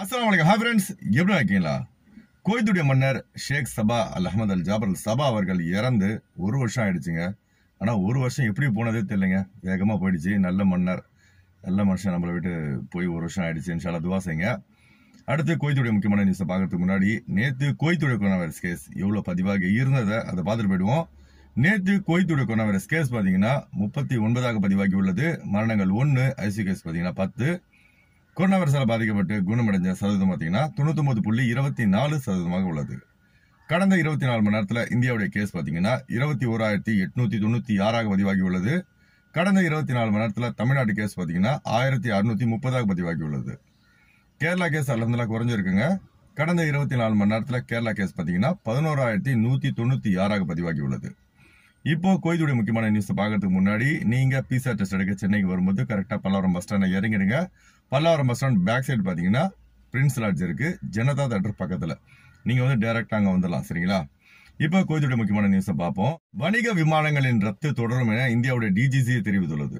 அஸ்லாம் வலைக்கம் hi friends எப்படி இருக்கீங்களா? கோயத்துடைய மன்னர் ஷேக் சபா அல் அஹமது அல் ஜாபர் அல் சபா அவர்கள் இறந்து ஒரு வருஷம் ஆயிடுச்சுங்க. ஆனால் ஒரு வருஷம் எப்படி போனதே தெரியலைங்க. வேகமாக போயிடுச்சு. நல்ல மன்னர் நல்ல மனுஷன் நம்மளை விட்டு போய் ஒரு வருஷம் ஆயிடுச்சு. இன்ஷால துவா செய்யுங்க. அடுத்து கோயத்துடைய முக்கியமான நியூஸை பார்க்கறதுக்கு முன்னாடி நேற்று கோயத்துடைய கொரோனா வைரஸ் கேஸ் எவ்வளோ பதிவாக இருந்ததை அதை பார்த்துட்டு போயிடுவோம். நேற்று கோயத்துடைய கொரோனா வைரஸ் கேஸ் பார்த்தீங்கன்னா முப்பத்தி ஒன்பதாக பதிவாகி உள்ளது. மரணங்கள் ஒன்று ஐசியூ கேஸ் பார்த்தீங்கன்னா பத்து. கொரோனா வைரஸால் பாதிக்கப்பட்டு குணமடைஞ்ச சதவீதம் பார்த்தீங்கன்னா தொண்ணூத்தொன்பது புள்ளி இருபத்தி நாலு சதவீதமாக உள்ளது. கடந்த இருபத்தி நாலு மணி நேரத்தில் இந்தியாவுடைய கேஸ் பார்த்தீங்கன்னா இருபத்தி ஓராயிரத்தி எட்நூத்தி தொண்ணூற்றி ஆறாக பதிவாகி உள்ளது. கடந்த இருபத்தி நாலு மணி நேரத்தில் தமிழ்நாட்டு கேஸ் பார்த்தீங்கன்னா ஆயிரத்தி அறுநூத்தி முப்பதாக பதிவாகி உள்ளது. கேரளா கேஸ் அலமதுல்லா குறைஞ்சிருக்குங்க. கடந்த இருபத்தி நாலு மணி நேரத்தில் கேரளா கேஸ் பார்த்தீங்கன்னா பதினோராயிரத்தி நூற்றி தொண்ணூற்றி ஆறாக பதிவாகி உள்ளது. இப்போ கோயிலுடைய முக்கியமான நியூஸ் பார்க்கறதுக்கு முன்னாடி நீங்க பிசா டெஸ்ட் எடுக்க சென்னைக்கு வரும்போது கரெக்டாக Pallavaram bus stand இறங்கிடுங்க. Pallavaram bus stand back side பார்த்தீங்கன்னா பிரின்ஸ் லாட்ஜ் இருக்கு. ஜனதா தேட்டர் பக்கத்துல. நீங்க வந்து டைரக்டா அங்க வந்துடலாம் சரிங்களா? இப்போ கோயத்துடைய முக்கியமான நியூஸை பார்ப்போம். வணிக விமானங்களின் ரத்து தொடரும் என இந்தியாவுடைய டிஜிசி தெரிவித்துள்ளது.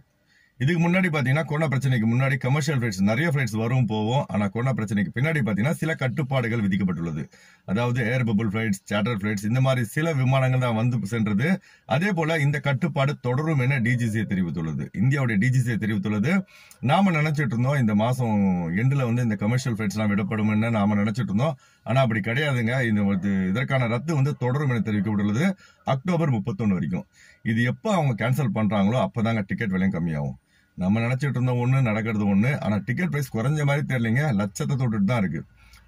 இதுக்கு முன்னாடி பாத்தீங்கன்னா கொரோனா பிரச்சனைக்கு முன்னாடி கமர்ஷியல் ஃபிளைட்ஸ் நிறைய ஃபிளைட்ஸ் வரும் போவோம். ஆனா கொரோனா பிரச்சனைக்கு பின்னாடி பாத்தீங்கன்னா சில கட்டுப்பாடுகள் விதிக்கப்பட்டுள்ளது. அதாவது air bubble flights charter flights இந்த மாதிரி சில விமானங்கள் தான் வந்து சென்றது. அதே போல இந்த கட்டுப்பாடு தொடரும் என டிஜிசிஐ தெரிவித்துள்ளது. இந்தியாவுடைய டிஜிசிஐ தெரிவித்துள்ளது. நாம நினைச்சிட்டு இருந்தோம் இந்த மாசம் எண்டுல வந்து இந்த கமர்ஷியல் ஃபிளைட்ஸ் எல்லாம் விடப்படும் நாம நினைச்சிட்டு இருந்தோம். ஆனா அப்படி கிடையாதுங்க. இந்த ஒரு இதற்கான ரத்து வந்து தொடரும் என தெரிவிக்கப்பட்டுள்ளது. அக்டோபர் முப்பத்தொன்னு வரைக்கும். இது எப்போ அவங்க கேன்சல் பண்றாங்களோ அப்பதாங்க டிக்கெட் விலையும் கம்மியாகும். நம்ம நினைச்சிட்டு இருந்தோம் ஒன்று நடக்கிறது ஒன்று ஆனால் டிக்கெட் ப்ரைஸ் குறைஞ்ச மாதிரி தெரியலைங்க. லட்சத்தை தொட்டுட்டு தான் இருக்கு.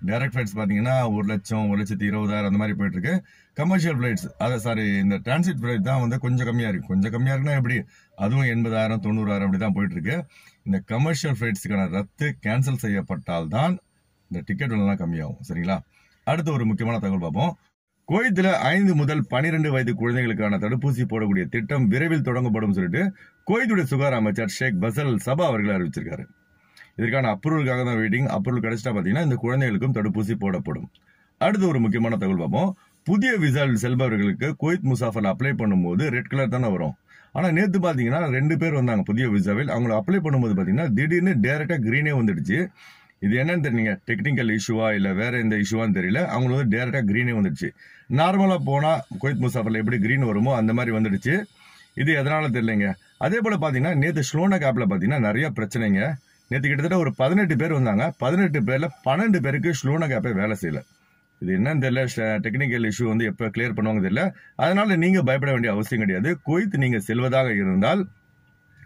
டைரக்ட் ஃப்ளைட்ஸ் பார்த்தீங்கன்னா ஒரு லட்சம் ஒரு லட்சத்தி இருபதாயிரம் அந்த மாதிரி போயிட்டு இருக்கு. கமர்ஷியல் ஃப்ளைட்ஸ் அதை சாரி இந்த டிரான்சிட் ஃப்ளைட் தான் வந்து கொஞ்சம் கம்மியாக இருக்கு. கொஞ்சம் கம்மியாக இருக்குன்னா எப்படி? அதுவும் எண்பதாயிரம் தொண்ணூறாயிரம் அப்படி தான் போயிட்டு இருக்கு. இந்த கமர்ஷியல் ஃப்ளைட்ஸுக்கான ரத்து கேன்சல் செய்யப்பட்டால் தான் இந்த டிக்கெட் விலைலாம் கம்மியாகும். சரிங்களா? அடுத்து ஒரு முக்கியமான தகவல் பார்ப்போம். குவைத்தில் ஐந்து முதல் பனிரெண்டு வயது குழந்தைகளுக்கான தடுப்பூசி போடக்கூடிய திட்டம் விரைவில் தொடங்கப்படும் சொல்லிட்டு குவைத்துடைய சுகாதார அமைச்சர் ஷேக் பசல் சபா அவர்கள் அறிவிச்சிருக்காரு. இதற்கான அப்ரூவலுக்காக தான் வெயிட்டிங். அப்ரூவல் கிடைச்சிட்டா பார்த்தீங்கன்னா இந்த குழந்தைகளுக்கும் தடுப்பூசி போடப்படும். அடுத்து ஒரு முக்கியமான தகவல் பார்ப்போம். புதிய விசாவில் செல்பவர்களுக்கு குவைத் முசாஃபர் அப்ளை பண்ணும்போது ரெட் கலர் தானே வரும். ஆனால் நேற்று பார்த்தீங்கன்னா ரெண்டு பேர் வந்தாங்க புதிய விசாவில் அவங்கள அப்ளை பண்ணும்போது பார்த்தீங்கன்னா திடீர்னு டேரெக்டாக க்ரீனே வந்துடுச்சு. இது என்னன்னு தெரியல டெக்னிக்கல் இஷ்யூவா இல்லை வேற எந்த இஷ்யூவான்னு தெரியல. அவங்களுக்கு வந்து டேரெக்டாக க்ரீனே வந்துடுச்சு. நார்மலாக போனால் குவைத் முசாஃபரில் எப்படி க்ரீன் வருமோ அந்த மாதிரி வந்துடுச்சு. இது எதனால தெரியலைங்க? அதே போல் பார்த்தீங்கன்னா நேற்று ஸ்லோனக் கேப்பில் பார்த்தீங்கன்னா நிறைய பிரச்சனைங்க. நேற்று கிட்டத்தட்ட ஒரு பதினெட்டு பேர் வந்தாங்க. பதினெட்டு பேரில் பன்னெண்டு பேருக்கு ஸ்லோனக் ஆப்பே வேலை செய்யல. இது என்னன்னு தெரியல டெக்னிக்கல் இஷ்யூ வந்து எப்போ கிளியர் பண்ணுவாங்க தெரியல. அதனால நீங்கள் பயப்பட வேண்டிய அவசியம் கிடையாது. குவைத் நீங்கள் செல்வதாக இருந்தால்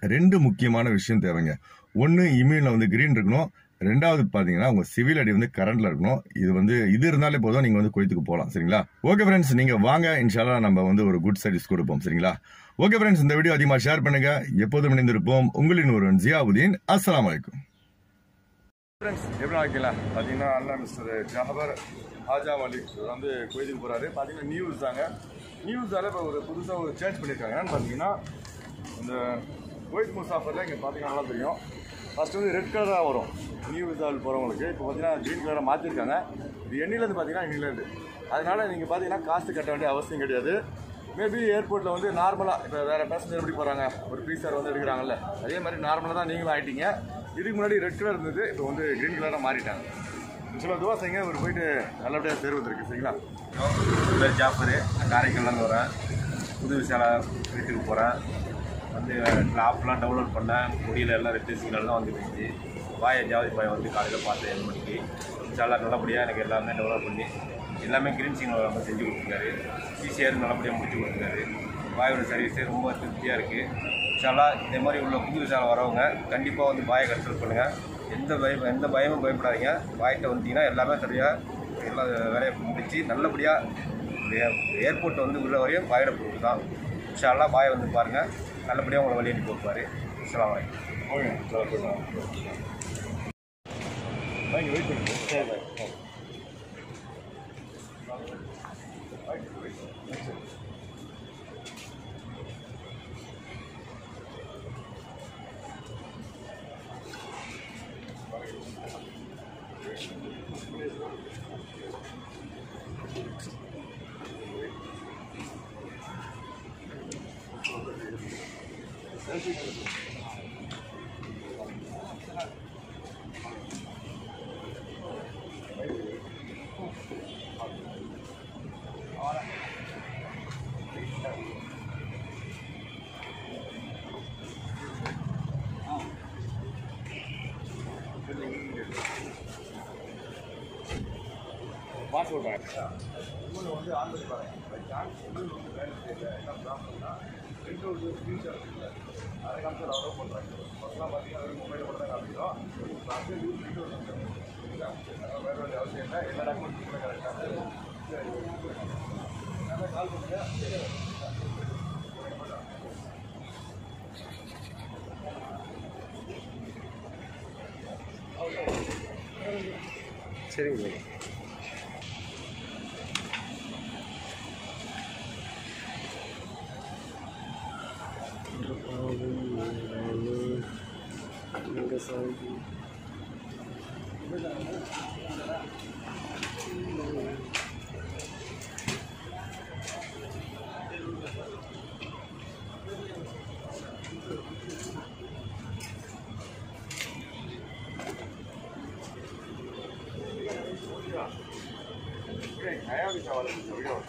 ரெண்டு முக்கியமான விஷயம் தேவைங்க. ஒன்று இமெயிலில் வந்து கிரீன் இருக்கணும். ரெண்டாவது பார்த்தீங்கன்னா உங்கள் சிவில் அடி வந்து கரண்டில் இருக்கணும். இது வந்து இது இருந்தாலே போதும் நீங்கள் வந்து குவைத்துக்கு போகலாம் சரிங்களா? ஓகே ஃப்ரெண்ட்ஸ் நீங்கள் வாங்க. இன்ஷால்லா நம்ம வந்து ஒரு குட் சர்வீஸ் கொடுப்போம் சரிங்களா? ஓகே ஃப்ரெண்ட்ஸ் இந்த வீடியோ அதிகமாக ஷேர் பண்ணுங்க. எப்போதும் இணைந்திருப்போம். உங்களின் ஒருவன் ஜியாவுதீன். அஸ்லாம் வலைக்கும் ஃப்ரெண்ட்ஸ் எப்படி ஆகிக்கலாம் பார்த்தீங்கன்னா அண்ணா மிஸ்டர் ஜஹபர் ஹாஜா மலிக் வந்து கோயிலுக்கு போகிறாரு பார்த்தீங்கன்னா நியூஸ் தாங்க. நியூஸால் இப்போ ஒரு புதுசாக ஒரு சேஞ்ச் பண்ணியிருக்காங்க பார்த்தீங்கன்னா இந்த கோயில் முசாஃபரில் இங்கே பார்த்தீங்கன்னா நல்லா தெரியும். ஃபஸ்ட்டு வந்து ரெட் கலராக வரும். நியூ விசாவில் போகிறவங்களுக்கு இப்போ பார்த்தீங்கன்னா க்ரீன் கலராக மாற்றிருக்காங்க இது எண்ணிலேருந்து பார்த்தீங்கன்னா எண்ணிலேருந்து அதனால் நீங்கள் பார்த்தீங்கன்னா காசு கட்ட வேண்டிய அவசியம் கிடையாது. மேபி ஏர்போர்ட்டில் வந்து நார்மலாக இப்போ வேறு பேசஞ்சர் எப்படி போகிறாங்க ஒரு பீஸர் வந்து எடுக்கிறாங்கல்ல. அதே மாதிரி நார்மலாக தான் நீங்களும் ஆகிட்டீங்க இதுக்கு முன்னாடி ரெட் கலர் இருந்தது. இப்போ வந்து க்ரீன் கலராக மாறிட்டாங்க. சில துவா செய்யுங்க ஒரு போயிட்டு நல்லபடியாக தேர்வு இருக்கு சரிங்களா? பேர் ஜாஃபரு காரைக்கால்லேருந்து வரேன். புது விசாலா வீட்டுக்கு போகிறேன் வந்து ஆப்லாம் டவுன்லோட் பண்ணேன் முடியல எல்லாம் ரெட்டு சிக்னல் தான் வந்து போயிடுச்சு. வாயை ஜாதி பாயை வந்து காலையில் பார்த்தேன் ஏழு மணிக்கு விசாலா நல்லபடியாக எனக்கு எல்லாமே டெவலப் பண்ணி எல்லாமே க்ரீன் சிக்னல் நம்ம செஞ்சு கொடுத்துருக்காரு. சிசிஆர் நல்லபடியாக முடிச்சு கொடுத்துருக்காரு. வாயோட சர்வீஸே ரொம்ப திருப்தியாக இருக்குது விசாலா இதே மாதிரி உள்ள புது விசால வரவங்க கண்டிப்பாக வந்து பாயை கன்சல்ட் பண்ணுங்கள் எந்த பயம் எந்த பயமும் பயப்படாதீங்க. பாய்கிட்ட வந்தீங்கன்னா எல்லாமே சரியாக எல்லா வேலையை முடிச்சு நல்லபடியாக ஏர்போர்ட் வந்து உள்ள வரையும் பாயோட பொருள் தான் இன்ஷால்லா பாயை வந்து பாருங்கள் நல்லபடியாக உங்களை வழி அனுப்பி வைப்பார் அஸ்ஸலாமு அலைக்கும். ஓகே சார் போயிட்டு வெயிட் பண்ணுங்க பாஸ்போர்ட் வந்து ஆந்திர பாருங்க பை ஒரு ஃபியூச்சர் இருக்குல்ல அதை காமிச்சு அலோவ் பண்ணுறாங்க ஃபஸ்ட்லாம் பார்த்தீங்கன்னா மொபைலில் கூட தான் காமிக்கிறோம் இப்போ யூஸ் சரிங்களா வேண்டிய அவசியம் இல்லை எல்லா டாக்குமெண்ட்ஸும் கரெக்டாக சரி நல்லா கால் பண்ணுங்கள் சரிங்க. 还要给找了，有有。